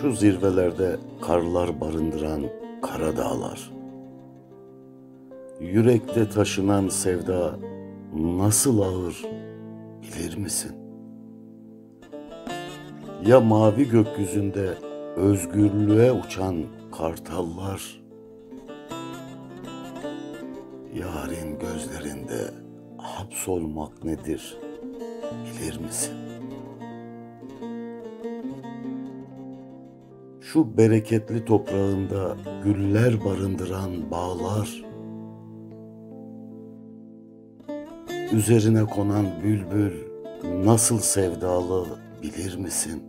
Şu zirvelerde karlar barındıran kara dağlar. Yürekte taşınan sevda nasıl ağır bilir misin? Ya mavi gökyüzünde özgürlüğe uçan kartallar. Yarın gözlerinde hapsolmak nedir bilir misin? Şu bereketli toprağında güller barındıran bağlar, üzerine konan bülbül nasıl sevdalı bilir misin?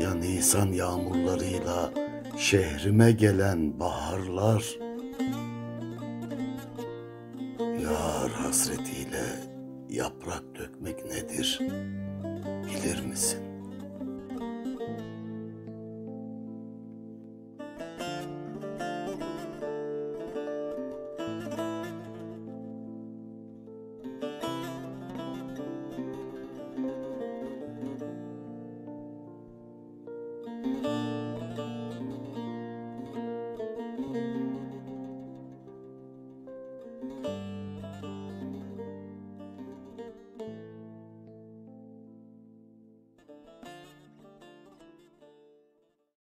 Ya Nisan yağmurlarıyla şehrime gelen baharlar, yar hasretiyle yaprak dökmek nedir?